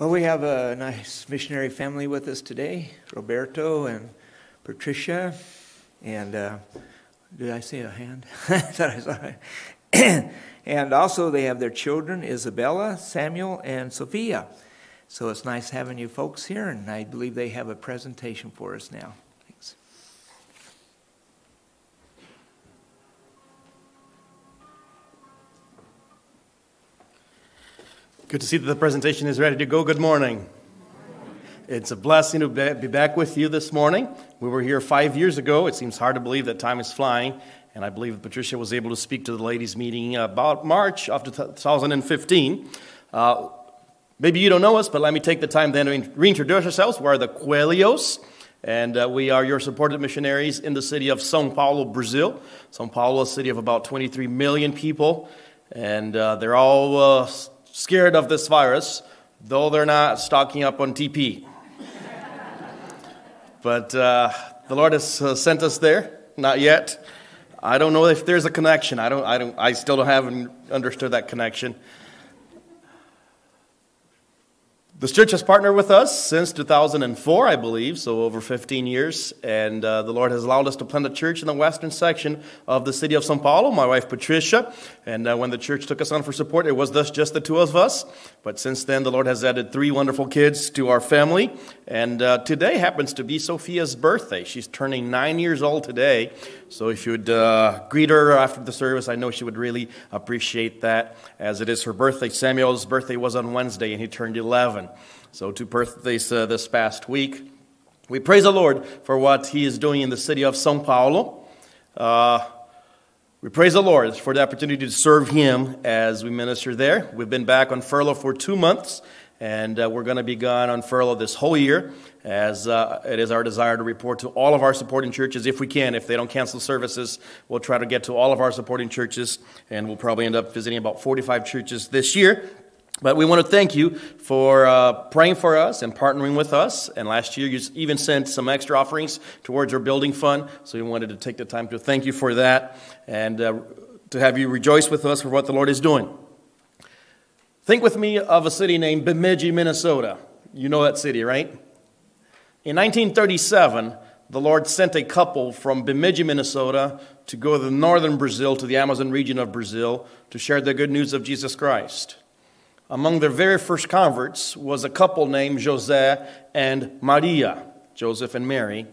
Well, we have a nice missionary family with us today Roberto and Patricia. And uh, did I say a hand? I thought I saw it. and also, they have their children Isabella, Samuel, and Sophia. So it's nice having you folks here, and I believe they have a presentation for us now. Good to see that the presentation is ready to go. Good morning. It's a blessing to be back with you this morning. We were here five years ago. It seems hard to believe that time is flying. And I believe Patricia was able to speak to the ladies' meeting about March of 2015. Uh, maybe you don't know us, but let me take the time then to reintroduce ourselves. We are the Coelhos, and uh, we are your supported missionaries in the city of Sao Paulo, Brazil. Sao Paulo, a city of about 23 million people, and uh, they're all uh, scared of this virus, though they're not stocking up on TP. but uh, the Lord has uh, sent us there. Not yet. I don't know if there's a connection. I don't. I don't. I still don't haven't understood that connection. This church has partnered with us since 2004, I believe, so over 15 years. And uh, the Lord has allowed us to plant a church in the western section of the city of Sao Paulo, my wife Patricia. And uh, when the church took us on for support, it was thus just the two of us. But since then, the Lord has added three wonderful kids to our family. And uh, today happens to be Sophia's birthday. She's turning nine years old today. So if you would uh, greet her after the service, I know she would really appreciate that, as it is her birthday. Samuel's birthday was on Wednesday, and he turned 11. So, two birthdays uh, this past week. We praise the Lord for what he is doing in the city of Sao Paulo. We praise the Lord for the opportunity to serve him as we minister there. We've been back on furlough for two months, and uh, we're going to be gone on furlough this whole year, as uh, it is our desire to report to all of our supporting churches if we can. If they don't cancel services, we'll try to get to all of our supporting churches, and we'll probably end up visiting about 45 churches this year. But we want to thank you for uh, praying for us and partnering with us. And last year, you even sent some extra offerings towards our building fund. So we wanted to take the time to thank you for that and uh, to have you rejoice with us for what the Lord is doing. Think with me of a city named Bemidji, Minnesota. You know that city, right? In 1937, the Lord sent a couple from Bemidji, Minnesota to go to northern Brazil, to the Amazon region of Brazil, to share the good news of Jesus Christ. Among their very first converts was a couple named Jose and Maria, Joseph and Mary.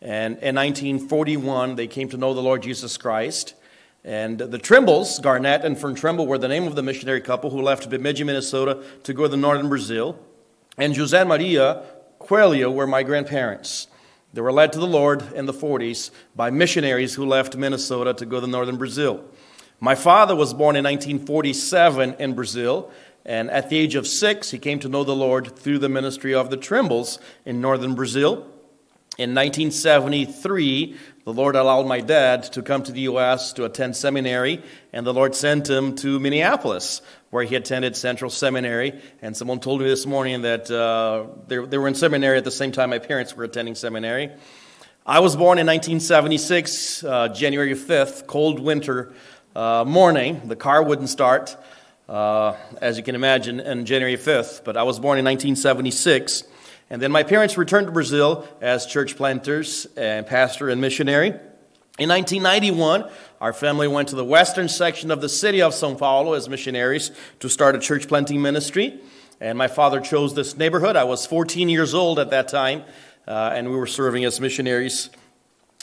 And in 1941, they came to know the Lord Jesus Christ. And the Trimbles, Garnett and Fern Trimble, were the name of the missionary couple who left Bemidji, Minnesota to go to northern Brazil. And Jose and Maria Coelho were my grandparents. They were led to the Lord in the 40s by missionaries who left Minnesota to go to northern Brazil. My father was born in 1947 in Brazil, and at the age of six, he came to know the Lord through the ministry of the Trimbles in northern Brazil. In 1973, the Lord allowed my dad to come to the U.S. to attend seminary, and the Lord sent him to Minneapolis, where he attended Central Seminary. And someone told me this morning that uh, they, they were in seminary at the same time my parents were attending seminary. I was born in 1976, uh, January 5th, cold winter uh, morning. The car wouldn't start, uh, as you can imagine, on January 5th, but I was born in 1976. And then my parents returned to Brazil as church planters and pastor and missionary. In 1991, our family went to the western section of the city of Sao Paulo as missionaries to start a church planting ministry. And my father chose this neighborhood. I was 14 years old at that time, uh, and we were serving as missionaries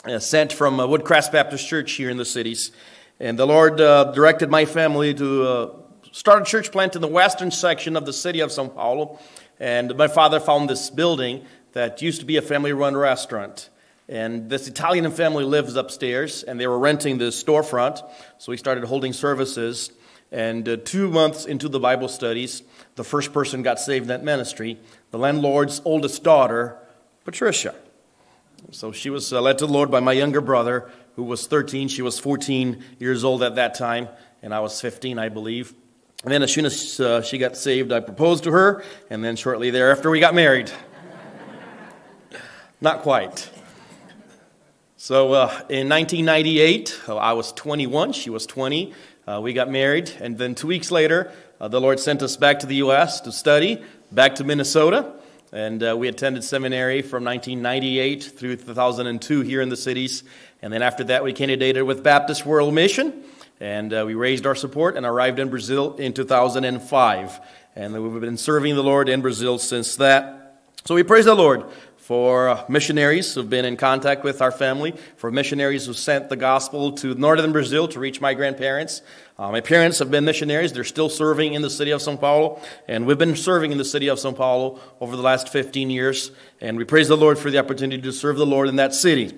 uh, sent from uh, Woodcrest Baptist Church here in the cities. And the Lord uh, directed my family to start a church plant in the western section of the city of Sao Paulo. And my father found this building that used to be a family run restaurant. And this Italian family lives upstairs, and they were renting this storefront. So we started holding services. And uh, two months into the Bible studies, the first person got saved in that ministry, the landlord's oldest daughter, Patricia. So she was uh, led to the Lord by my younger brother, who was 13. She was 14 years old at that time, and I was 15, I believe. And then, as soon as uh, she got saved, I proposed to her, and then shortly thereafter, we got married. Not quite. So, uh, in 1998, uh, I was 21, she was 20. Uh, Uh, we got married, and then two weeks later, uh, the Lord sent us back to the U.S. to study, back to Minnesota. And uh, we attended seminary from 1998 through 2002 here in the cities. And then after that, we candidated with Baptist World Mission. And uh, we raised our support and arrived in Brazil in 2005. And we've been serving the Lord in Brazil since that. So we praise the Lord for missionaries who've been in contact with our family, for missionaries who sent the gospel to northern Brazil to reach my grandparents. Uh, my parents have been missionaries. They're still serving in the city of Sao Paulo, and we've been serving in the city of Sao Paulo over the last 15 years, and we praise the Lord for the opportunity to serve the Lord in that city.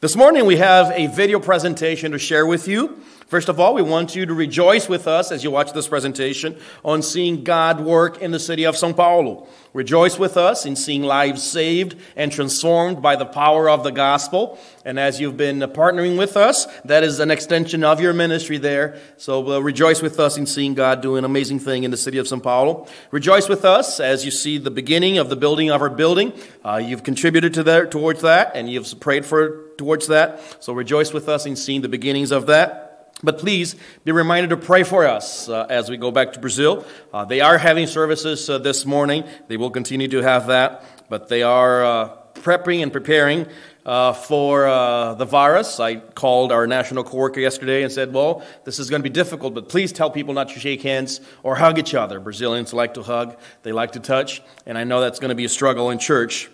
This morning we have a video presentation to share with you. First of all, we want you to rejoice with us as you watch this presentation on seeing God work in the city of Sao Paulo. Rejoice with us in seeing lives saved and transformed by the power of the gospel. And as you've been partnering with us, that is an extension of your ministry there. So uh, rejoice with us in seeing God do an amazing thing in the city of Sao Paulo. Rejoice with us as you see the beginning of the building of our building. Uh, you've contributed to that, towards that, and you've prayed for towards that. So rejoice with us in seeing the beginnings of that. But please be reminded to pray for us uh, as we go back to Brazil. Uh, they are having services uh, this morning. They will continue to have that, but they are uh, prepping and preparing uh, for uh, the virus. I called our national co-worker yesterday and said, well, this is going to be difficult, but please tell people not to shake hands or hug each other. Brazilians like to hug. They like to touch. And I know that's going to be a struggle in church.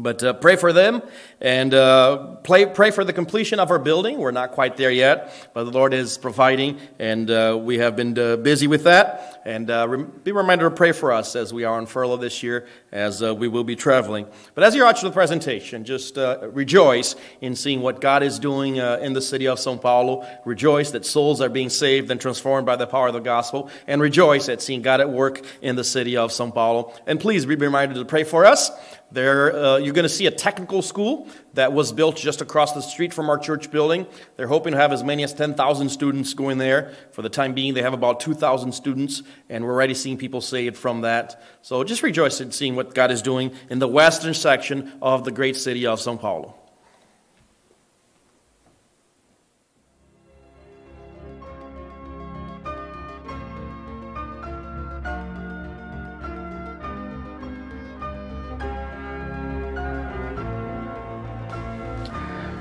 But uh, pray for them and uh, pray, pray for the completion of our building. We're not quite there yet, but the Lord is providing, and uh, we have been uh, busy with that. And uh, be reminded to pray for us as we are on furlough this year, as uh, we will be traveling. But as you watch the presentation, just rejoice in seeing what God is doing in the city of Sao Paulo. Rejoice that souls are being saved and transformed by the power of the gospel. And rejoice at seeing God at work in the city of Sao Paulo. And please be reminded to pray for us. There, uh, you're going to see a technical school that was built just across the street from our church building. They're hoping to have as many as 10,000 students going there. For the time being, they have about 2,000 students, and we're already seeing people saved from that. So just rejoice in seeing what God is doing in the western section of the great city of Sao Paulo.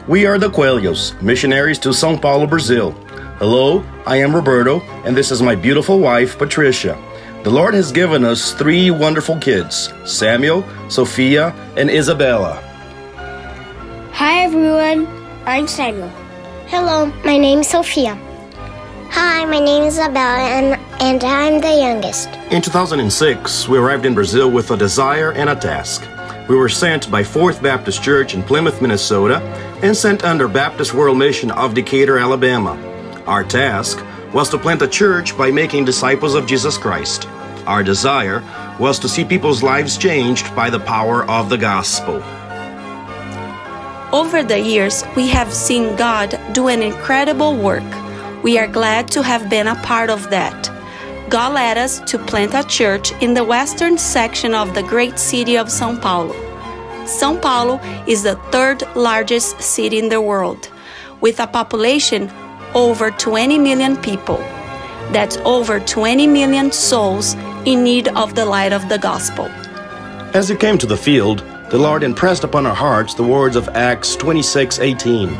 We are the Coelhos, missionaries to Sao Paulo, Brazil. Hello, I am Roberto, and this is my beautiful wife, Patricia. The Lord has given us three wonderful kids Samuel, Sophia, and Isabella. Hi, everyone. I'm Samuel. Hello, my name is Sophia. Hi, my name is Isabella, and, and I'm the youngest. In 2006, we arrived in Brazil with a desire and a task. We were sent by Fourth Baptist Church in Plymouth, Minnesota, and sent under Baptist World Mission of Decatur, Alabama. Our task was to plant a church by making disciples of Jesus Christ. Our desire was to see people's lives changed by the power of the gospel. Over the years, we have seen God do an incredible work. We are glad to have been a part of that. God led us to plant a church in the western section of the great city of Sao Paulo. Sao Paulo is the third largest city in the world, with a population over 20 million people. That's over 20 million souls in need of the light of the gospel. As we came to the field, the Lord impressed upon our hearts the words of Acts 26:18,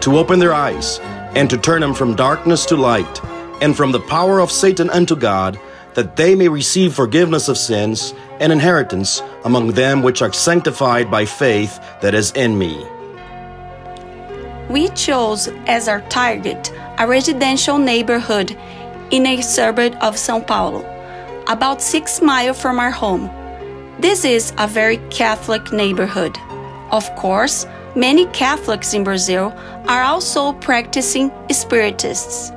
to open their eyes and to turn them from darkness to light and from the power of Satan unto God, that they may receive forgiveness of sins and inheritance among them which are sanctified by faith that is in me. We chose as our target a residential neighborhood in a suburb of Sao Paulo, about six miles from our home. This is a very Catholic neighborhood. Of course, many Catholics in Brazil are also practicing Spiritists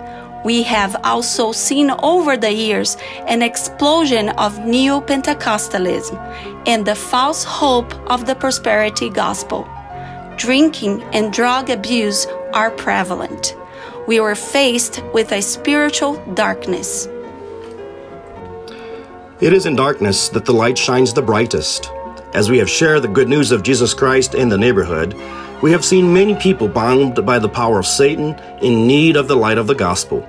we have also seen over the years an explosion of neo Pentecostalism and the false hope of the prosperity gospel. Drinking and drug abuse are prevalent. We were faced with a spiritual darkness. It is in darkness that the light shines the brightest. As we have shared the good news of Jesus Christ in the neighborhood, we have seen many people bound by the power of Satan in need of the light of the gospel.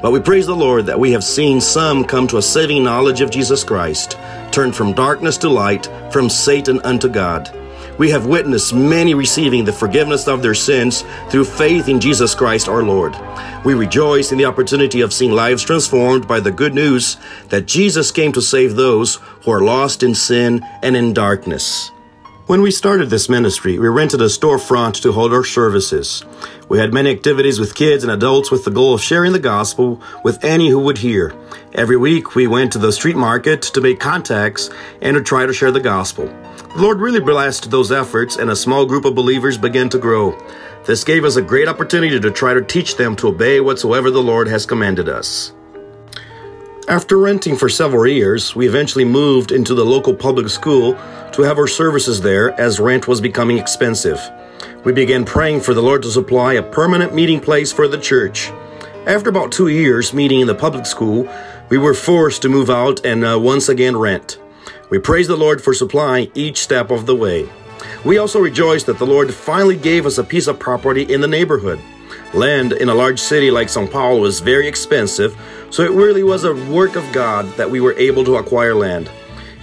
But we praise the Lord that we have seen some come to a saving knowledge of Jesus Christ, turn from darkness to light, from Satan unto God. We have witnessed many receiving the forgiveness of their sins through faith in Jesus Christ our Lord. We rejoice in the opportunity of seeing lives transformed by the good news that Jesus came to save those who are lost in sin and in darkness. When we started this ministry, we rented a storefront to hold our services. We had many activities with kids and adults with the goal of sharing the gospel with any who would hear. Every week, we went to the street market to make contacts and to try to share the gospel. The Lord really blessed those efforts, and a small group of believers began to grow. This gave us a great opportunity to try to teach them to obey whatsoever the Lord has commanded us. After renting for several years, we eventually moved into the local public school to have our services there as rent was becoming expensive. We began praying for the Lord to supply a permanent meeting place for the church. After about two years meeting in the public school, we were forced to move out and uh, once again rent. We praise the Lord for supplying each step of the way. We also rejoice that the Lord finally gave us a piece of property in the neighborhood. Land in a large city like Sao Paulo is very expensive, so it really was a work of God that we were able to acquire land.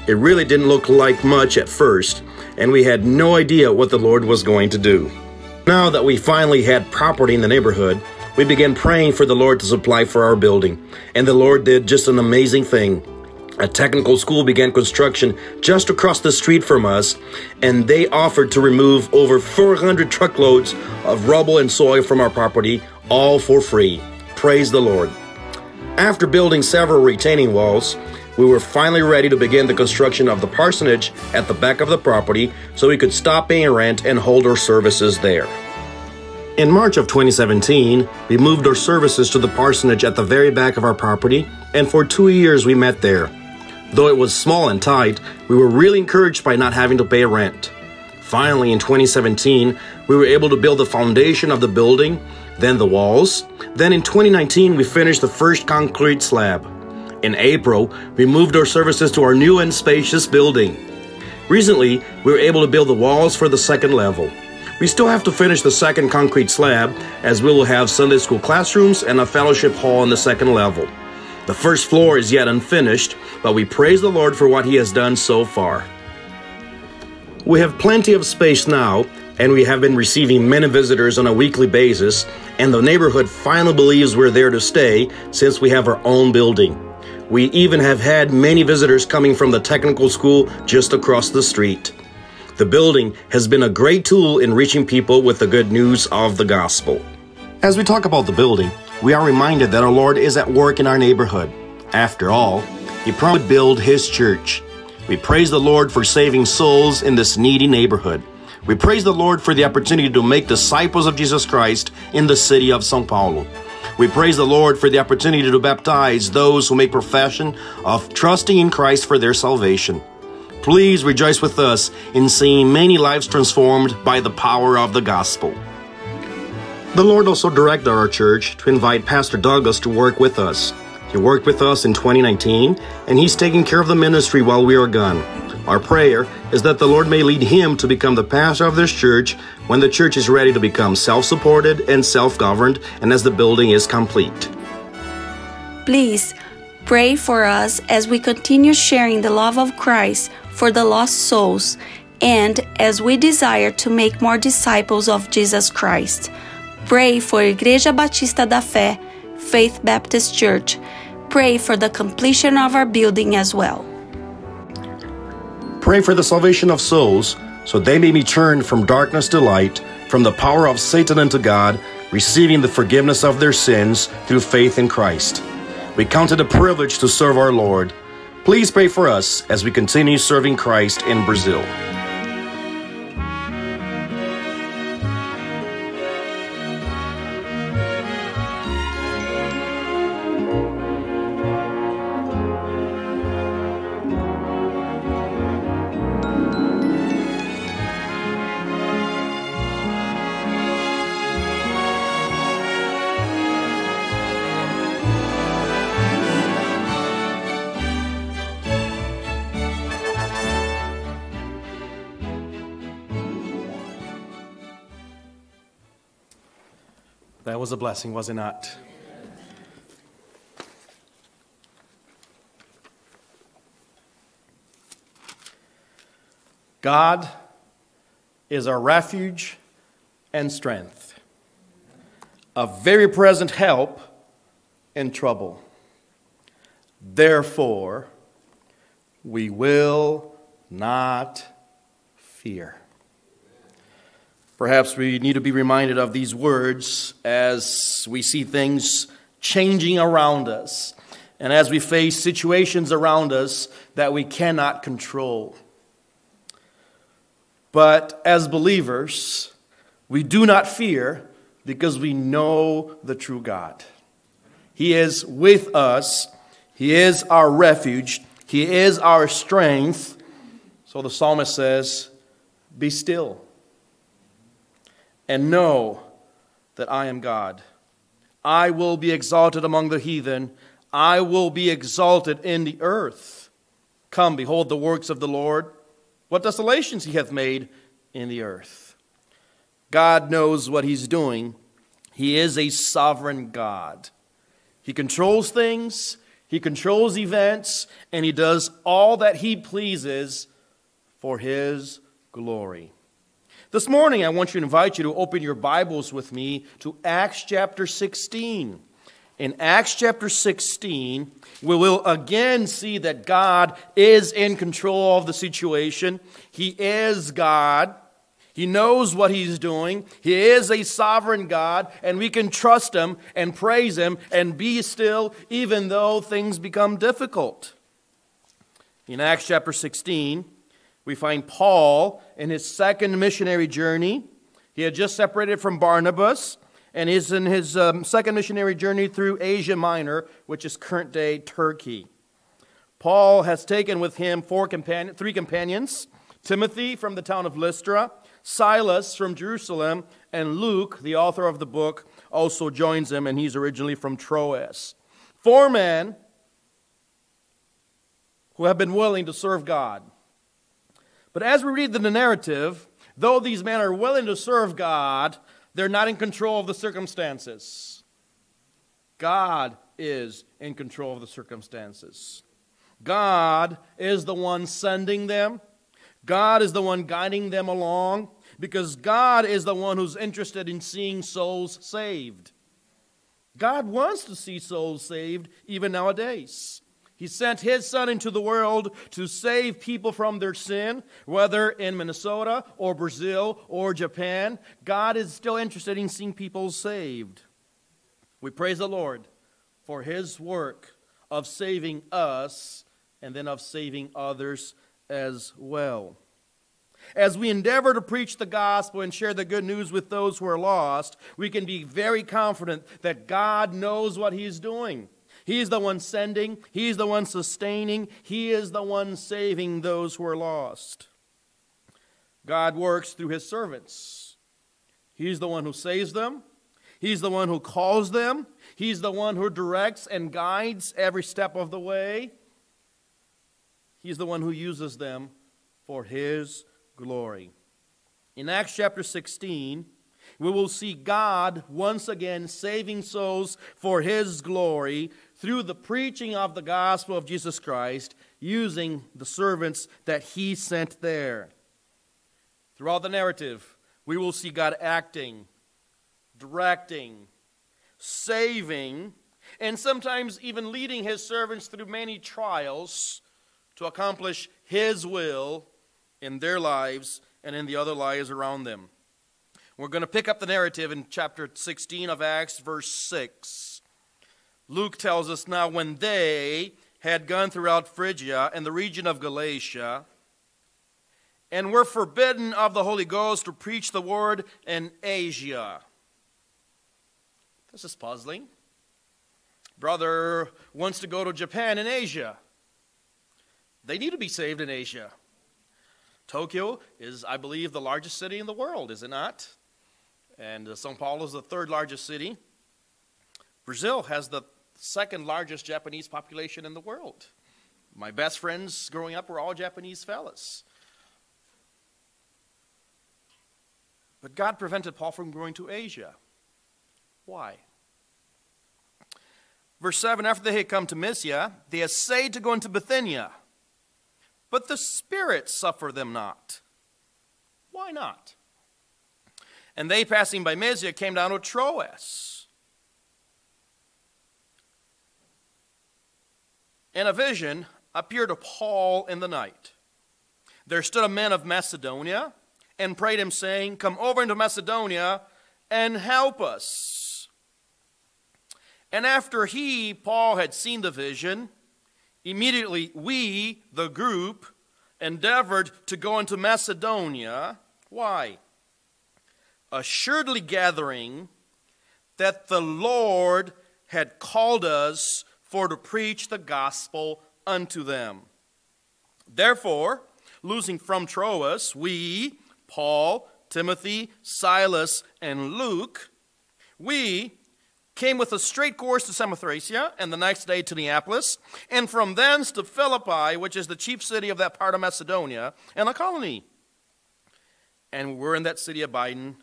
It really didn't look like much at first, and we had no idea what the Lord was going to do. Now that we finally had property in the neighborhood, we began praying for the Lord to supply for our building, and the Lord did just an amazing thing. A technical school began construction just across the street from us, and they offered to remove over 400 truckloads of rubble and soil from our property, all for free. Praise the Lord. After building several retaining walls, we were finally ready to begin the construction of the parsonage at the back of the property so we could stop paying rent and hold our services there. In March of 2017, we moved our services to the parsonage at the very back of our property, and for two years we met there. Though it was small and tight, we were really encouraged by not having to pay rent. Finally, in 2017, we were able to build the foundation of the building, then the walls. Then in 2019, we finished the first concrete slab. In April, we moved our services to our new and spacious building. Recently, we were able to build the walls for the second level. We still have to finish the second concrete slab, as we will have Sunday school classrooms and a fellowship hall on the second level. The first floor is yet unfinished, but we praise the Lord for what He has done so far. We have plenty of space now, and we have been receiving many visitors on a weekly basis, and the neighborhood finally believes we're there to stay since we have our own building. We even have had many visitors coming from the technical school just across the street. The building has been a great tool in reaching people with the good news of the gospel. As we talk about the building, we are reminded that our Lord is at work in our neighborhood. After all, He promised to build His church. We praise the Lord for saving souls in this needy neighborhood. We praise the Lord for the opportunity to make disciples of Jesus Christ in the city of Sao Paulo. We praise the Lord for the opportunity to baptize those who make profession of trusting in Christ for their salvation. Please rejoice with us in seeing many lives transformed by the power of the gospel. The Lord also directed our church to invite Pastor Douglas to work with us. He worked with us in 2019, and he's taking care of the ministry while we are gone. Our prayer is that the Lord may lead him to become the pastor of this church when the church is ready to become self supported and self governed, and as the building is complete. Please pray for us as we continue sharing the love of Christ for the lost souls and as we desire to make more disciples of Jesus Christ. Pray for Igreja Batista da Fé, Faith Baptist Church. Pray for the completion of our building as well. Pray for the salvation of souls so they may be turned from darkness to light, from the power of Satan unto God, receiving the forgiveness of their sins through faith in Christ. We count it a privilege to serve our Lord. Please pray for us as we continue serving Christ in Brazil. was a blessing, was it not? God is our refuge and strength, a very present help in trouble. Therefore, we will not fear. Perhaps we need to be reminded of these words as we see things changing around us and as we face situations around us that we cannot control. But as believers, we do not fear because we know the true God. He is with us, He is our refuge, He is our strength. So the psalmist says, Be still and know that I am God. I will be exalted among the heathen, I will be exalted in the earth. Come, behold the works of the Lord, what desolations he hath made in the earth. God knows what he's doing. He is a sovereign God. He controls things, he controls events, and he does all that he pleases for his glory. This morning, I want to invite you to open your Bibles with me to Acts chapter 16. In Acts chapter 16, we will again see that God is in control of the situation. He is God. He knows what He's doing. He is a sovereign God, and we can trust Him and praise Him and be still even though things become difficult. In Acts chapter 16, we find Paul in his second missionary journey. He had just separated from Barnabas and is in his um, second missionary journey through Asia Minor, which is current day Turkey. Paul has taken with him four companion, three companions Timothy from the town of Lystra, Silas from Jerusalem, and Luke, the author of the book, also joins him, and he's originally from Troas. Four men who have been willing to serve God. But as we read the narrative, though these men are willing to serve God, they're not in control of the circumstances. God is in control of the circumstances. God is the one sending them. God is the one guiding them along because God is the one who's interested in seeing souls saved. God wants to see souls saved even nowadays. He sent his son into the world to save people from their sin, whether in Minnesota or Brazil or Japan. God is still interested in seeing people saved. We praise the Lord for his work of saving us and then of saving others as well. As we endeavor to preach the gospel and share the good news with those who are lost, we can be very confident that God knows what he's doing. He's the one sending, He's the one sustaining, He is the one saving those who are lost. God works through His servants. He's the one who saves them, He's the one who calls them, He's the one who directs and guides every step of the way. He's the one who uses them for His glory. In Acts chapter 16, we will see God once again saving souls for His glory through the preaching of the gospel of Jesus Christ using the servants that He sent there. Throughout the narrative, we will see God acting, directing, saving, and sometimes even leading His servants through many trials to accomplish His will in their lives and in the other lives around them. We're going to pick up the narrative in chapter 16 of Acts, verse 6. Luke tells us now when they had gone throughout Phrygia and the region of Galatia, and were forbidden of the Holy Ghost to preach the word in Asia. This is puzzling. Brother wants to go to Japan in Asia. They need to be saved in Asia. Tokyo is, I believe, the largest city in the world, is it not? And uh, Sao Paulo is the third largest city. Brazil has the second largest Japanese population in the world. My best friends growing up were all Japanese fellas. But God prevented Paul from going to Asia. Why? Verse 7 After they had come to Mysia, they essayed to go into Bithynia, but the Spirit suffered them not. why not? And they, passing by Mysia, came down to Troas. And a vision appeared to Paul in the night. There stood a man of Macedonia and prayed him, saying, Come over into Macedonia and help us. And after he, Paul, had seen the vision, immediately we, the group, endeavored to go into Macedonia. Why? Assuredly gathering that the Lord had called us for to preach the gospel unto them. Therefore, losing from Troas, we, Paul, Timothy, Silas, and Luke, we came with a straight course to Samothracia, and the next day to Neapolis, and from thence to Philippi, which is the chief city of that part of Macedonia, and a colony. And we're in that city abiding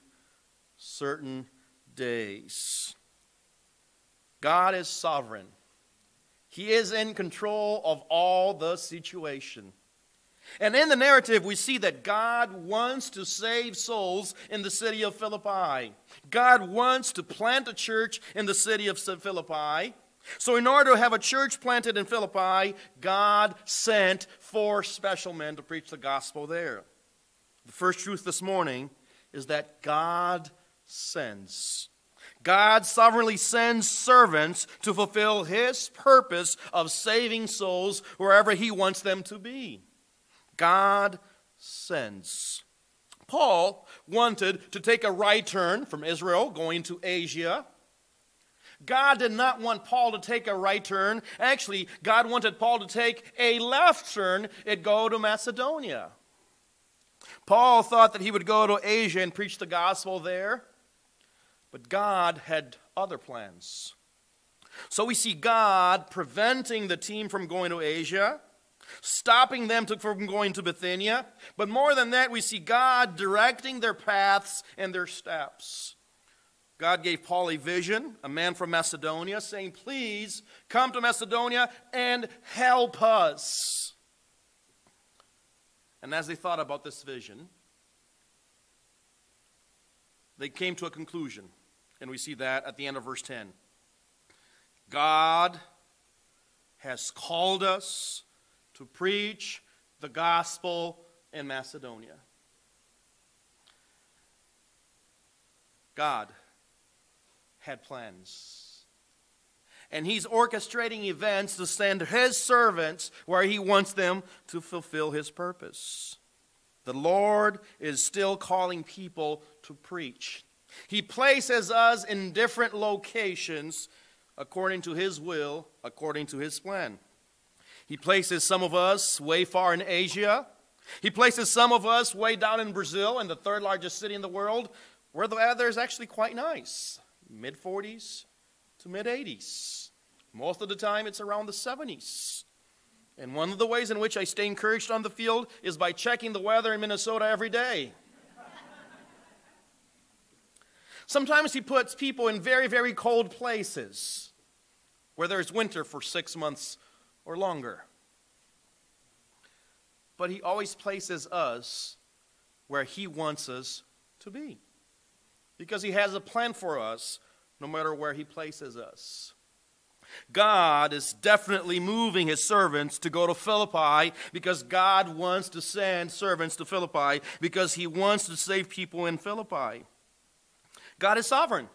certain days. God is sovereign. He is in control of all the situation. And in the narrative, we see that God wants to save souls in the city of Philippi. God wants to plant a church in the city of Philippi. So, in order to have a church planted in Philippi, God sent four special men to preach the gospel there. The first truth this morning is that God sends. God sovereignly sends servants to fulfill his purpose of saving souls wherever he wants them to be. God sends. Paul wanted to take a right turn from Israel going to Asia. God did not want Paul to take a right turn. Actually, God wanted Paul to take a left turn and go to Macedonia. Paul thought that he would go to Asia and preach the gospel there, but God had other plans. So we see God preventing the team from going to Asia stopping them to, from going to Bithynia. But more than that, we see God directing their paths and their steps. God gave Paul a vision, a man from Macedonia, saying, Please come to Macedonia and help us. And as they thought about this vision, they came to a conclusion. And we see that at the end of verse 10. God has called us to preach the gospel in Macedonia. God had plans. And he's orchestrating events to send his servants where he wants them to fulfill his purpose. The Lord is still calling people to preach. He places us in different locations according to his will, according to his plan. He places some of us way far in Asia. He places some of us way down in Brazil, in the third largest city in the world, where the weather is actually quite nice mid 40s to mid 80s. Most of the time, it's around the 70s. And one of the ways in which I stay encouraged on the field is by checking the weather in Minnesota every day. Sometimes he puts people in very, very cold places where there's winter for six months or longer. But He always places us where He wants us to be. Because He has a plan for us no matter where He places us. God is definitely moving his servants to go to Philippi because God wants to send servants to Philippi because he wants to save people in Philippi. God is sovereign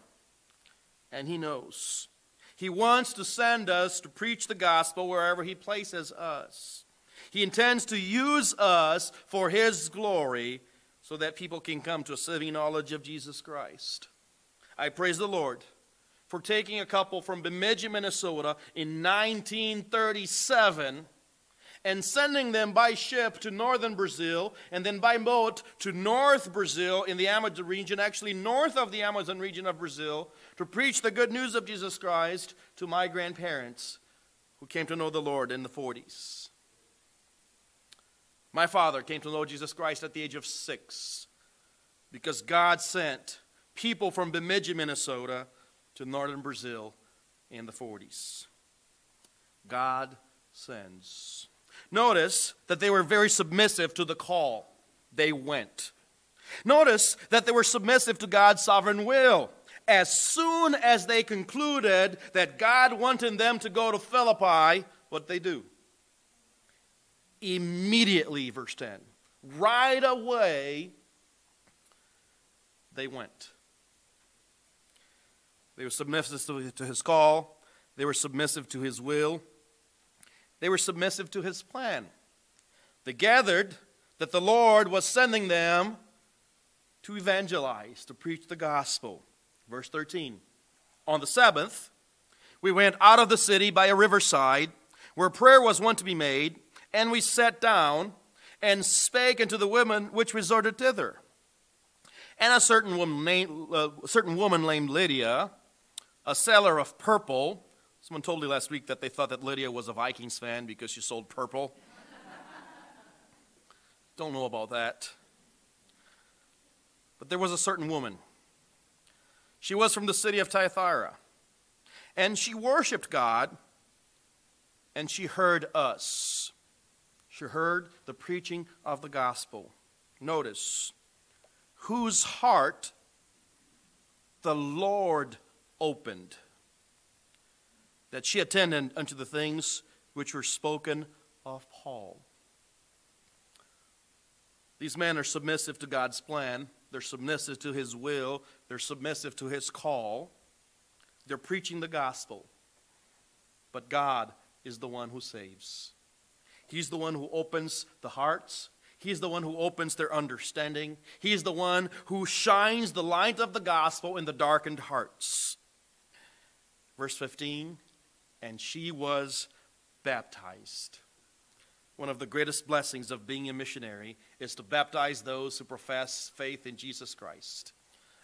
and he knows. He wants to send us to preach the gospel wherever He places us. He intends to use us for His glory so that people can come to a saving knowledge of Jesus Christ. I praise the Lord for taking a couple from Bemidji, Minnesota in 1937 and sending them by ship to northern Brazil and then by boat to North Brazil in the Amazon region, actually north of the Amazon region of Brazil, to preach the good news of Jesus Christ to my grandparents who came to know the Lord in the 40s. My father came to know Jesus Christ at the age of six because God sent people from Bemidji, Minnesota to northern Brazil in the 40s. God sends. Notice that they were very submissive to the call. They went. Notice that they were submissive to God's sovereign will. As soon as they concluded that God wanted them to go to Philippi, what they do? Immediately, verse 10, right away, they went. They were submissive to his call, they were submissive to his will, they were submissive to his plan. They gathered that the Lord was sending them to evangelize, to preach the gospel. Verse 13 On the Sabbath, we went out of the city by a riverside where prayer was wont to be made, and we sat down and spake unto the women which resorted thither. And a certain woman, named, uh, certain woman named Lydia, a seller of purple, someone told me last week that they thought that Lydia was a Vikings fan because she sold purple. Don't know about that. But there was a certain woman. She was from the city of Thyatira. And she worshiped God, and she heard us. She heard the preaching of the gospel. Notice, whose heart the Lord opened, that she attended unto the things which were spoken of Paul. These men are submissive to God's plan. They're submissive to His will. They're submissive to His call. They're preaching the gospel. But God is the one who saves. He's the one who opens the hearts. He's the one who opens their understanding. He's the one who shines the light of the gospel in the darkened hearts. Verse 15, and she was baptized. One of the greatest blessings of being a missionary is to baptize those who profess faith in Jesus Christ.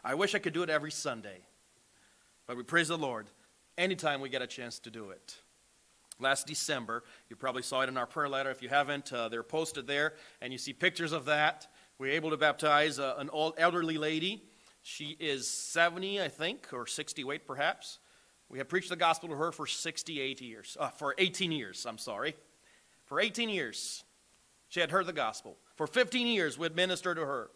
I wish I could do it every Sunday, but we praise the Lord anytime we get a chance to do it. Last December, you probably saw it in our prayer letter. If you haven't, uh, they're posted there, and you see pictures of that. We were able to baptize uh, an old elderly lady. She is 70, I think, or 60 weight perhaps. We have preached the gospel to her for 68 years, uh, for 18 years, I'm sorry. For 18 years, she had heard the gospel. For 15 years, we had ministered to her.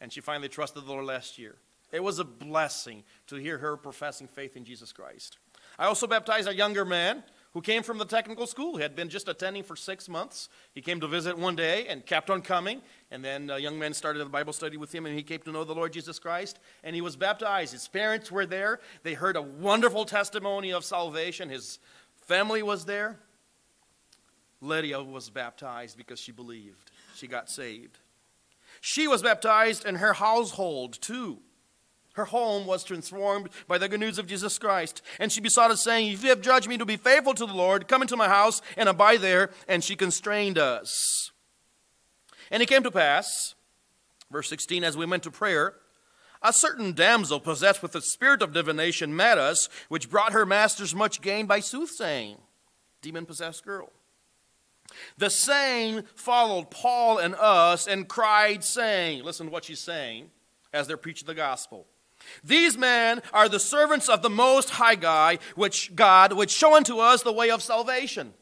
And she finally trusted the Lord last year. It was a blessing to hear her professing faith in Jesus Christ. I also baptized a younger man who came from the technical school. He had been just attending for six months. He came to visit one day and kept on coming. And then a young man started a Bible study with him, and he came to know the Lord Jesus Christ. And he was baptized. His parents were there. They heard a wonderful testimony of salvation. His family was there. Lydia was baptized because she believed. She got saved. She was baptized in her household too. Her home was transformed by the good news of Jesus Christ. And she besought us, saying, If you have judged me to be faithful to the Lord, come into my house and abide there. And she constrained us. And it came to pass, verse 16, as we went to prayer, a certain damsel possessed with the spirit of divination met us, which brought her masters much gain by soothsaying. Demon possessed girl. The same followed Paul and us and cried, saying, Listen to what she's saying as they're preaching the gospel. These men are the servants of the Most High God, which God, would show unto us the way of salvation.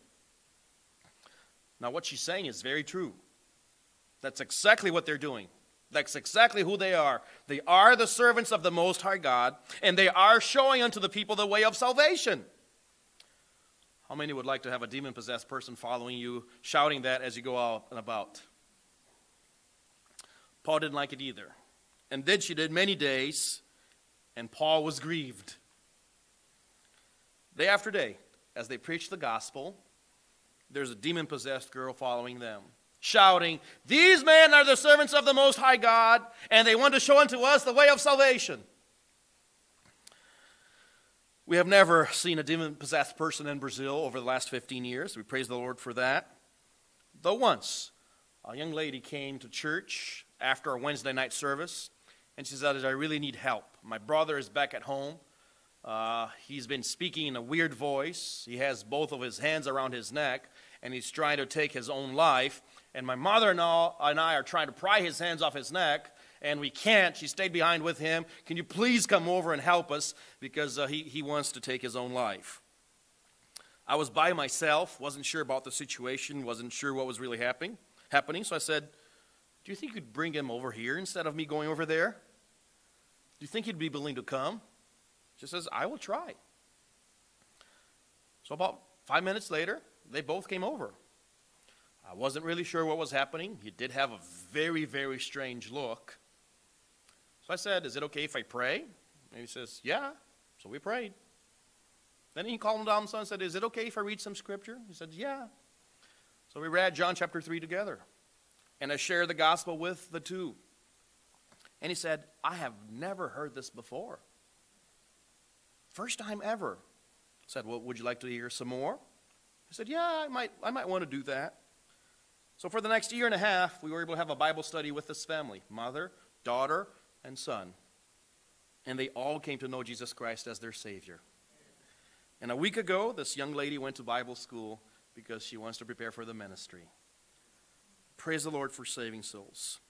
Now, what she's saying is very true. That's exactly what they're doing. That's exactly who they are. They are the servants of the Most High God, and they are showing unto the people the way of salvation. How many would like to have a demon possessed person following you, shouting that as you go out and about? Paul didn't like it either. And did she did many days, and Paul was grieved. Day after day, as they preached the gospel, there's a demon possessed girl following them, shouting, These men are the servants of the Most High God, and they want to show unto us the way of salvation. We have never seen a demon possessed person in Brazil over the last 15 years. We praise the Lord for that. Though once, a young lady came to church after a Wednesday night service, and she said, I really need help. My brother is back at home. Uh, he's been speaking in a weird voice. He has both of his hands around his neck, and he's trying to take his own life. And my mother and I are trying to pry his hands off his neck, and we can't. She stayed behind with him. Can you please come over and help us because uh, he, he wants to take his own life? I was by myself, wasn't sure about the situation, wasn't sure what was really happening. Happening, so I said, Do you think you'd bring him over here instead of me going over there? Do you think he'd be willing to come? She says, I will try. So about five minutes later, they both came over. I wasn't really sure what was happening. He did have a very, very strange look. So I said, Is it okay if I pray? And he says, Yeah. So we prayed. Then he called him down and said, Is it okay if I read some scripture? He said, Yeah. So we read John chapter 3 together. And I shared the gospel with the two. And he said, I have never heard this before. First time ever. I said, Well, would you like to hear some more? He said, Yeah, I might, I might want to do that. So for the next year and a half, we were able to have a Bible study with this family mother, daughter, and son. And they all came to know Jesus Christ as their Savior. And a week ago, this young lady went to Bible school because she wants to prepare for the ministry. Praise the Lord for saving souls.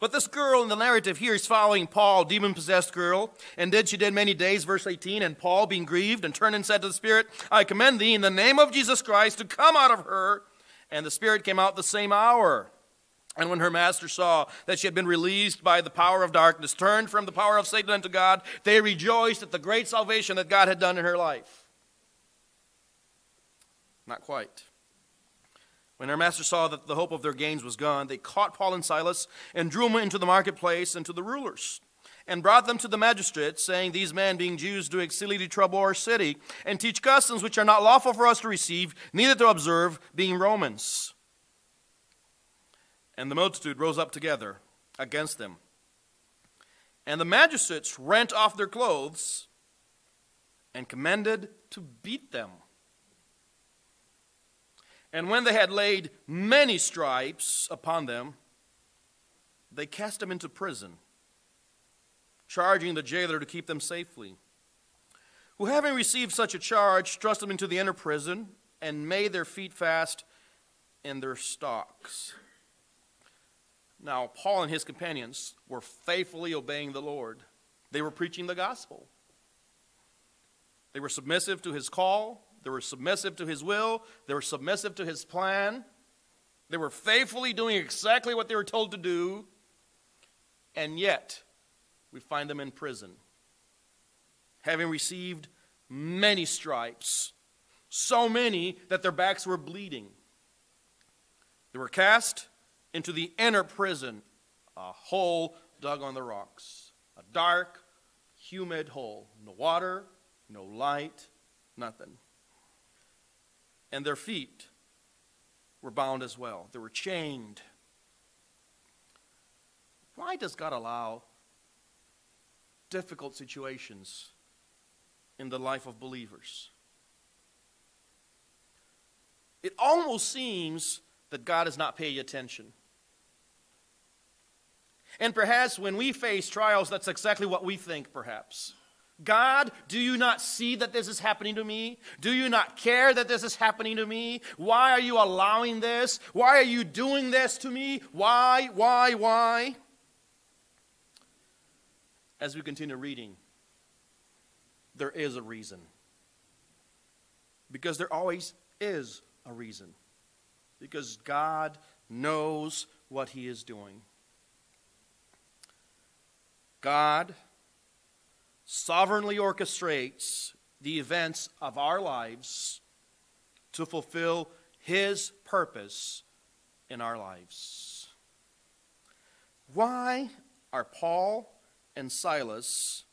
But this girl in the narrative here is following Paul, demon possessed girl, and did she did many days, verse 18. And Paul, being grieved, and turned and said to the Spirit, I commend thee in the name of Jesus Christ to come out of her. And the Spirit came out the same hour. And when her master saw that she had been released by the power of darkness, turned from the power of Satan unto God, they rejoiced at the great salvation that God had done in her life. Not quite. When her master saw that the hope of their gains was gone, they caught Paul and Silas and drew them into the marketplace and to the rulers, and brought them to the magistrates, saying, These men, being Jews, do exceedingly trouble our city, and teach customs which are not lawful for us to receive, neither to observe, being Romans. And the multitude rose up together against them. And the magistrates rent off their clothes and commanded to beat them. And when they had laid many stripes upon them, they cast them into prison, charging the jailer to keep them safely. Who, having received such a charge, thrust them into the inner prison and made their feet fast in their stocks. Now, Paul and his companions were faithfully obeying the Lord. They were preaching the gospel. They were submissive to his call, they were submissive to his will, they were submissive to his plan. They were faithfully doing exactly what they were told to do, and yet we find them in prison, having received many stripes, so many that their backs were bleeding. They were cast into the inner prison, a hole dug on the rocks. A dark, humid hole. No water, no light, nothing. And their feet were bound as well, they were chained. Why does God allow difficult situations in the life of believers? It almost seems that God is not paying attention. And perhaps when we face trials, that's exactly what we think, perhaps. God, do you not see that this is happening to me? Do you not care that this is happening to me? Why are you allowing this? Why are you doing this to me? Why, why, why? As we continue reading, there is a reason. Because there always is a reason. Because God knows what He is doing. God sovereignly orchestrates the events of our lives to fulfill His purpose in our lives. Why are Paul and Silas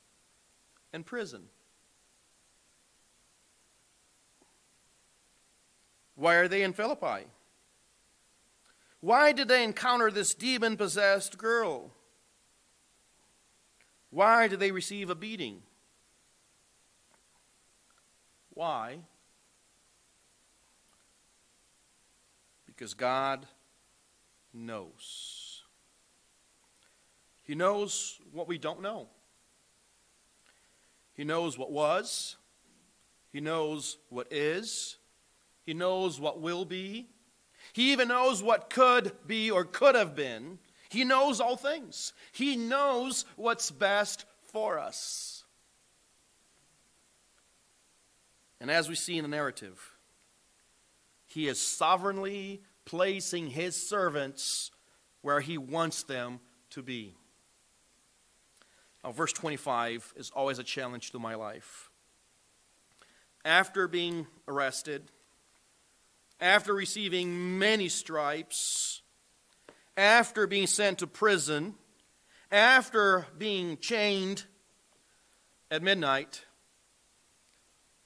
in prison? Why are they in Philippi? Why did they encounter this demon possessed girl? Why do they receive a beating? Why? Because God knows. He knows what we don't know. He knows what was. He knows what is. He knows what will be. He even knows what could be or could have been. He knows all things. He knows what's best for us. And as we see in the narrative, He is sovereignly placing His servants where He wants them to be. Now, verse 25 is always a challenge to my life. After being arrested, after receiving many stripes, after being sent to prison, after being chained at midnight,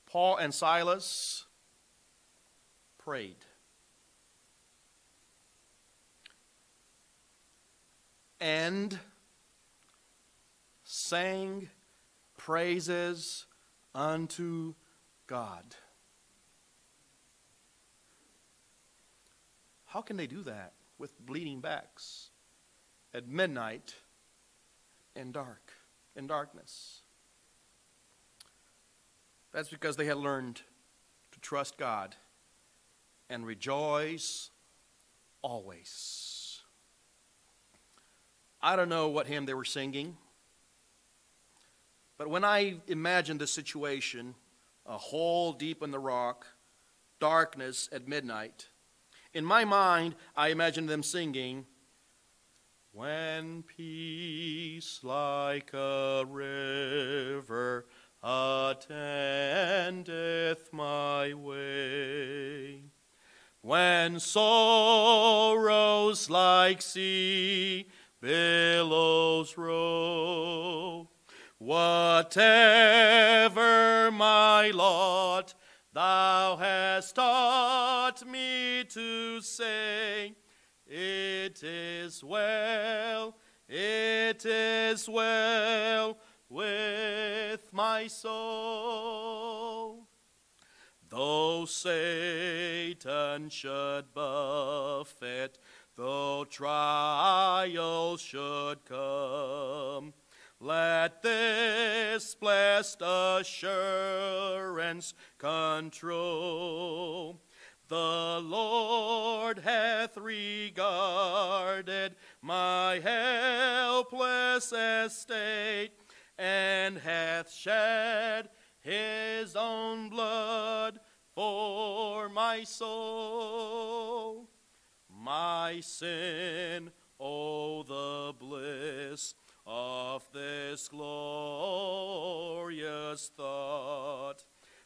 Paul and Silas prayed. And sang praises unto God. How can they do that with bleeding backs at midnight and dark, in darkness? That's because they had learned to trust God and rejoice always. I don't know what hymn they were singing, but when I imagine the situation, a hole deep in the rock, darkness at midnight, in my mind, I imagine them singing, When peace like a river attendeth my way. When sorrows like sea billows roll, whatever my lot, thou hast taught me to say, It is well, it is well with my soul. Though Satan should buffet, though trials should come, let this blessed assurance control. The Lord hath regarded my helpless estate and hath shed his own blood for my soul. My sin, oh, the bliss of this glorious thought.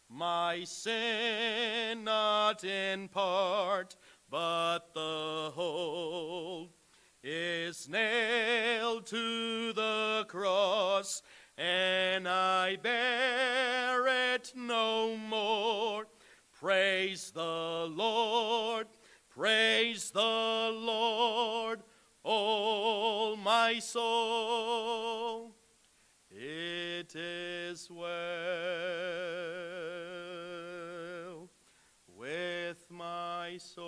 My sin, not in part, but the whole, is nailed to the cross and I bear it no more. Praise the Lord, praise the Lord, all my soul. It is well with my soul.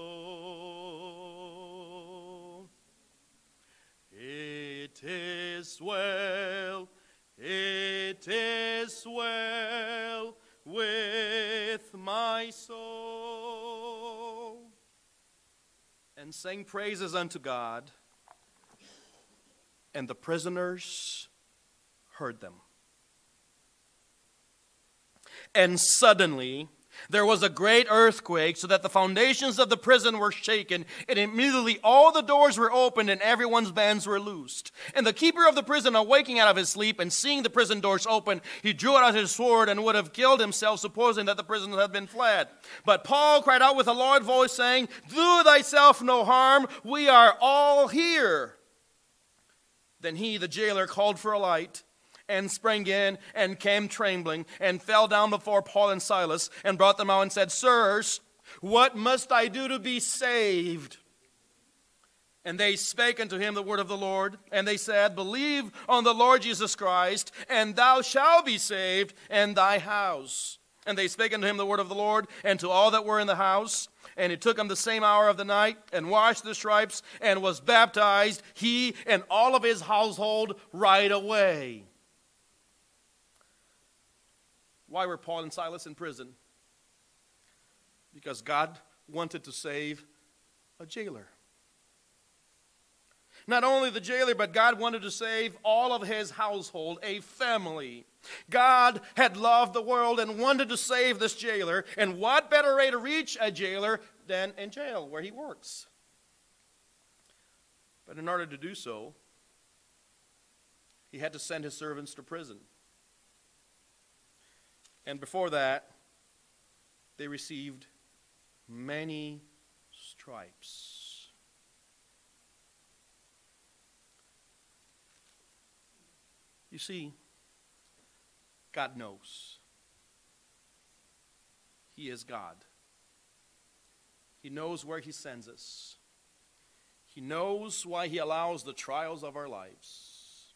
It is well it is well with my soul. And sang praises unto God, and the prisoners heard them. And suddenly, there was a great earthquake, so that the foundations of the prison were shaken, and immediately all the doors were opened and everyone's bands were loosed. And the keeper of the prison, awaking out of his sleep and seeing the prison doors open, he drew out his sword and would have killed himself, supposing that the prisoners had been fled. But Paul cried out with a loud voice, saying, Do thyself no harm, we are all here. Then he, the jailer, called for a light and sprang in and came trembling and fell down before Paul and Silas and brought them out and said, Sirs, what must I do to be saved? And they spake unto him the word of the Lord, and they said, Believe on the Lord Jesus Christ, and thou shalt be saved, and thy house. And they spake unto him the word of the Lord, and to all that were in the house. And he took him the same hour of the night, and washed the stripes, and was baptized, he and all of his household right away. Why were Paul and Silas in prison? Because God wanted to save a jailer. Not only the jailer, but God wanted to save all of his household, a family. God had loved the world and wanted to save this jailer. And what better way to reach a jailer than in jail where he works? But in order to do so, he had to send his servants to prison. And before that, they received many stripes. You see, God knows. He is God. He knows where He sends us. He knows why He allows the trials of our lives.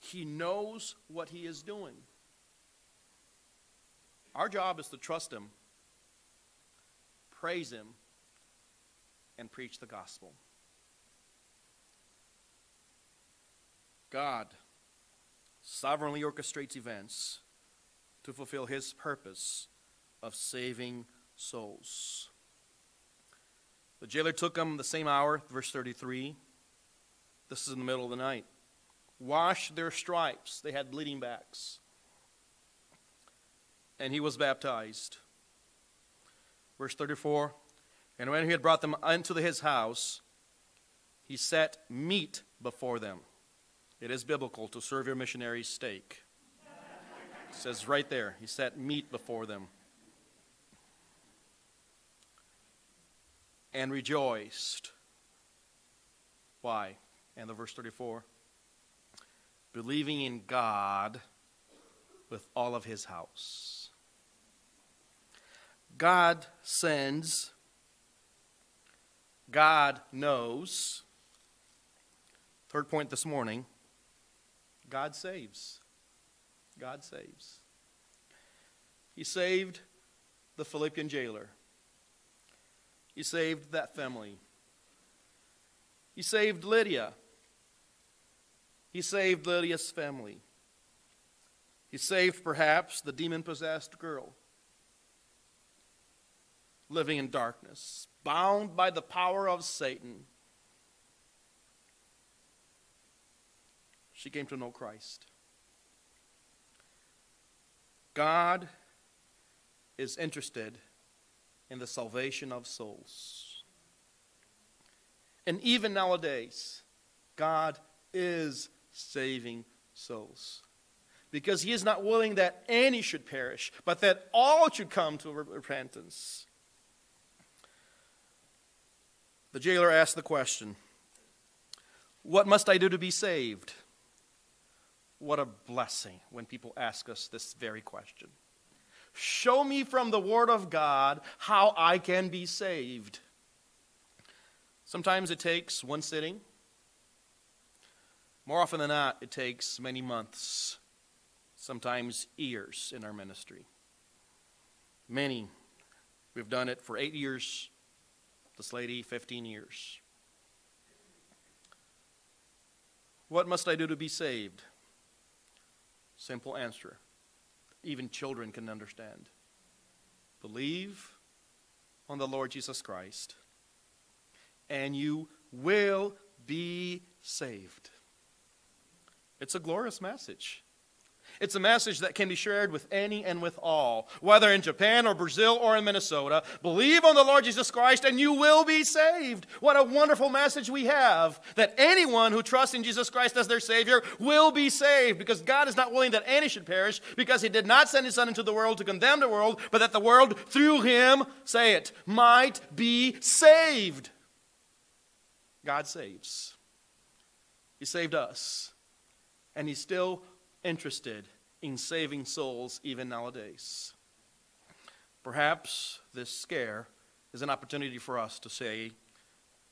He knows what He is doing. Our job is to trust Him, praise Him, and preach the gospel. God sovereignly orchestrates events to fulfill His purpose of saving souls. The jailer took them the same hour, verse 33. This is in the middle of the night. Washed their stripes. They had bleeding backs. And he was baptized. Verse 34 And when he had brought them into his house, he set meat before them. It is biblical to serve your missionaries steak. It says right there, he set meat before them. and rejoiced. Why? And the verse 34 believing in God with all of his house. God sends, God knows. Third point this morning God saves. God saves. He saved the Philippian jailer. He saved that family. He saved Lydia. He saved Lydia's family. He saved perhaps the demon possessed girl living in darkness, bound by the power of Satan. She came to know Christ. God is interested in the salvation of souls. And even nowadays, God is saving souls. Because he is not willing that any should perish, but that all should come to repentance. The jailer asked the question What must I do to be saved? What a blessing when people ask us this very question. Show me from the Word of God how I can be saved. Sometimes it takes one sitting. More often than not, it takes many months, sometimes years in our ministry. Many. We've done it for eight years, this lady, 15 years. What must I do to be saved? Simple answer even children can understand. Believe on the Lord Jesus Christ, and you will be saved. It's a glorious message. It's a message that can be shared with any and with all, whether in Japan or Brazil or in Minnesota. Believe on the Lord Jesus Christ and you will be saved. What a wonderful message we have that anyone who trusts in Jesus Christ as their Savior will be saved because God is not willing that any should perish because He did not send His Son into the world to condemn the world, but that the world through Him, say it, might be saved. God saves. He saved us. And He's still interested in saving souls even nowadays. Perhaps this scare is an opportunity for us to say,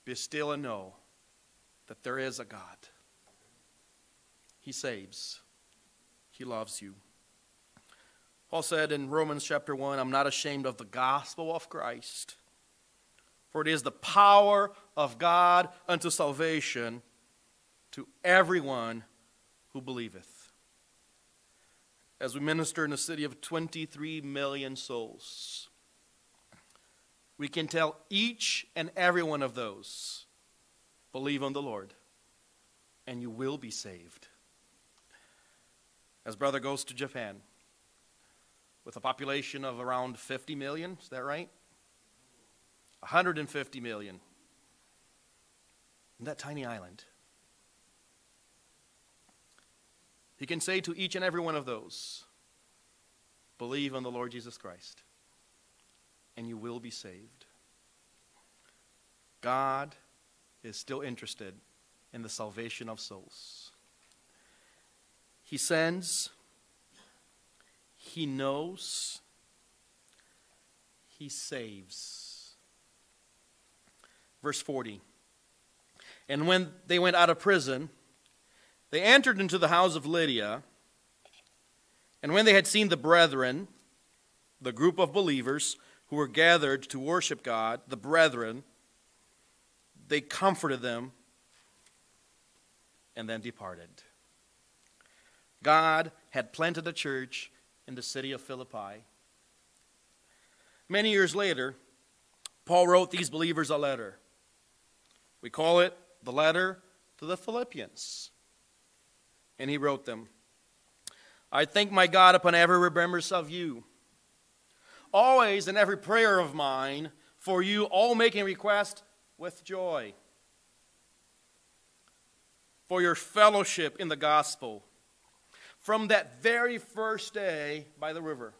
Be still and know that there is a God. He saves, He loves you. Paul said in Romans chapter 1 I'm not ashamed of the gospel of Christ, for it is the power of God unto salvation to everyone who believeth as we minister in a city of 23 million souls. We can tell each and every one of those believe on the Lord, and you will be saved. As brother goes to Japan with a population of around 50 million, is that right? 150 million. in that tiny island. He can say to each and every one of those, Believe on the Lord Jesus Christ, and you will be saved. God is still interested in the salvation of souls. He sends, He knows, He saves. Verse 40. And when they went out of prison, they entered into the house of Lydia. And when they had seen the brethren, the group of believers who were gathered to worship God, the brethren, they comforted them and then departed. God had planted a church in the city of Philippi. Many years later, Paul wrote these believers a letter. We call it the letter to the Philippians. And he wrote them I thank my God upon every remembrance of you, always in every prayer of mine, for you all making request with joy for your fellowship in the gospel from that very first day by the river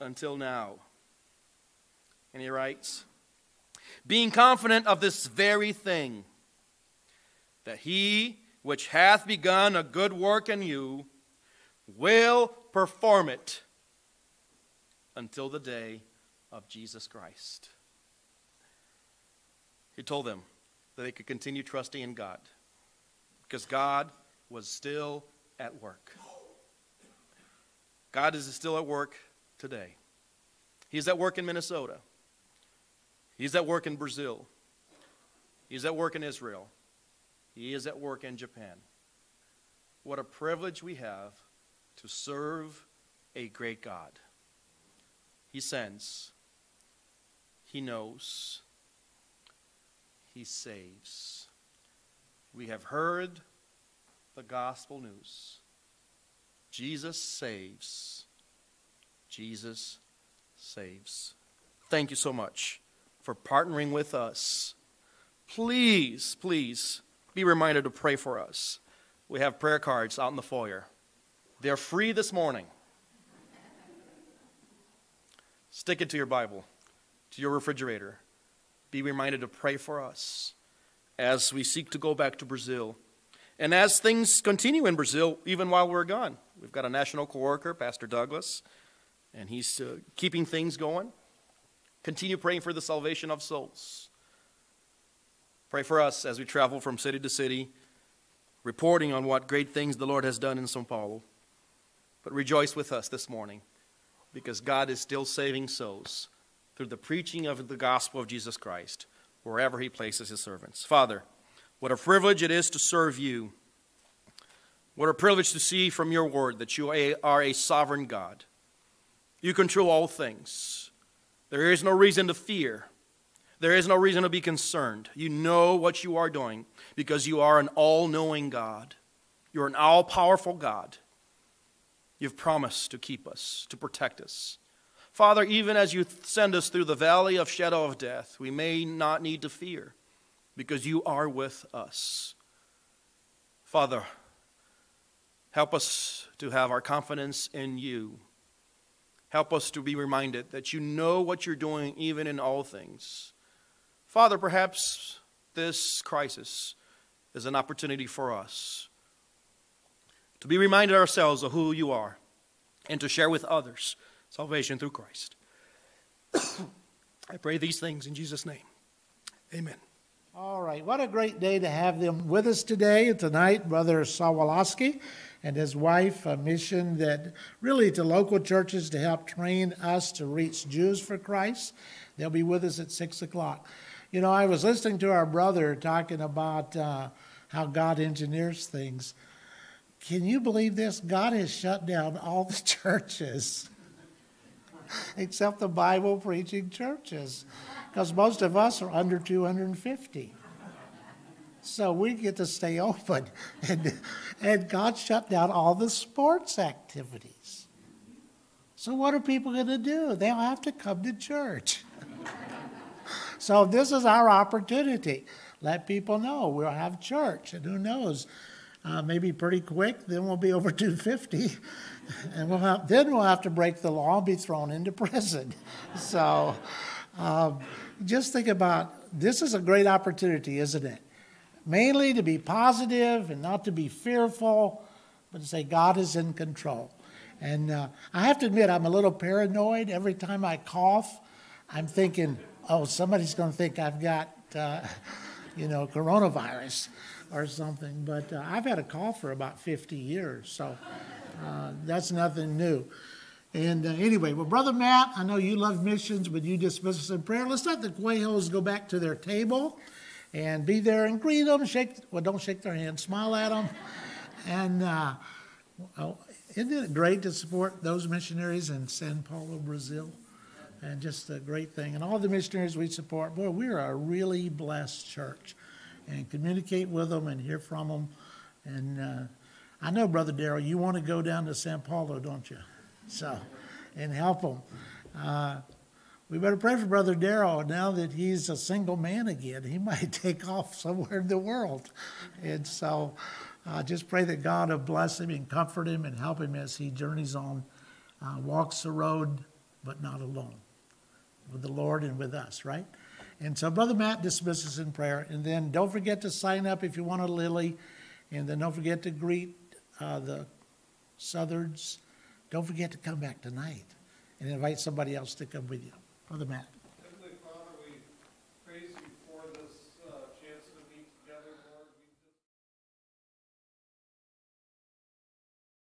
until now. And he writes, being confident of this very thing, that he which hath begun a good work in you will perform it until the day of Jesus Christ. He told them that they could continue trusting in God because God was still at work. God is still at work today. He's at work in Minnesota. He's at work in Brazil. He's at work in Israel. He is at work in Japan. What a privilege we have to serve a great God. He sends, He knows, He saves. We have heard the gospel news. Jesus saves. Jesus saves. Thank you so much for partnering with us. Please, please be reminded to pray for us. We have prayer cards out in the foyer. They're free this morning. Stick it to your Bible, to your refrigerator. Be reminded to pray for us as we seek to go back to Brazil. And as things continue in Brazil, even while we're gone, we've got a national co-worker, Pastor Douglas, and he's uh, keeping things going. Continue praying for the salvation of souls. Pray for us as we travel from city to city, reporting on what great things the Lord has done in Sao Paulo. But rejoice with us this morning because God is still saving souls through the preaching of the gospel of Jesus Christ wherever He places His servants. Father, what a privilege it is to serve you. What a privilege to see from your word that you are a sovereign God. You control all things. There is no reason to fear. There is no reason to be concerned. You know what you are doing because you are an all knowing God. You're an all powerful God. You've promised to keep us, to protect us. Father, even as you send us through the valley of shadow of death, we may not need to fear because you are with us. Father, help us to have our confidence in you Help us to be reminded that you know what you're doing even in all things. Father, perhaps this crisis is an opportunity for us to be reminded ourselves of who you are and to share with others salvation through Christ. I pray these things in Jesus' name. Amen. All right. What a great day to have them with us today. And tonight, Brother Sawilowsky and his wife, a mission that really to local churches to help train us to reach Jews for Christ. They'll be with us at 6 o'clock. You know, I was listening to our brother talking about uh, how God engineers things. Can you believe this? God has shut down all the churches except the Bible preaching churches because most of us are under 250. So we get to stay open. And, and God shut down all the sports activities. So what are people going to do? They'll have to come to church. So this is our opportunity. let people know we'll have church, and who knows, uh, maybe pretty quick, then we'll be over 250, and we'll have, then we'll have to break the law and be thrown into prison. So, um, just think about this is a great opportunity, isn't it? Mainly to be positive and not to be fearful, but to say God is in control. And uh, I have to admit, I'm a little paranoid. Every time I cough, I'm thinking, oh, somebody's going to think I've got, uh, you know, coronavirus or something. But uh, I've had a cough for about 50 years, so uh, that's nothing new. And uh, anyway, well, Brother Matt, I know you love missions, but you dismiss us in prayer. Let's let the Coelhos go back to their table and be there and greet them. Shake, well, don't shake their hand, smile at them. And uh, well, isn't it great to support those missionaries in Sao Paulo, Brazil? And just a great thing. And all the missionaries we support, boy, we're a really blessed church. And communicate with them and hear from them. And uh, I know, Brother Darrell, you want to go down to Sao Paulo, don't you? So, and help them. Uh, we better pray for Brother Darrell now that he's a single man again. He might take off somewhere in the world. And so, uh, just pray that God will bless him and comfort him and help him as he journeys on, uh, walks the road, but not alone, with the Lord and with us, right? And so, Brother Matt dismisses in prayer. And then don't forget to sign up if you want a lily. And then don't forget to greet uh, the Southards. Don't forget to come back tonight and invite somebody else to come with you. Brother Matt.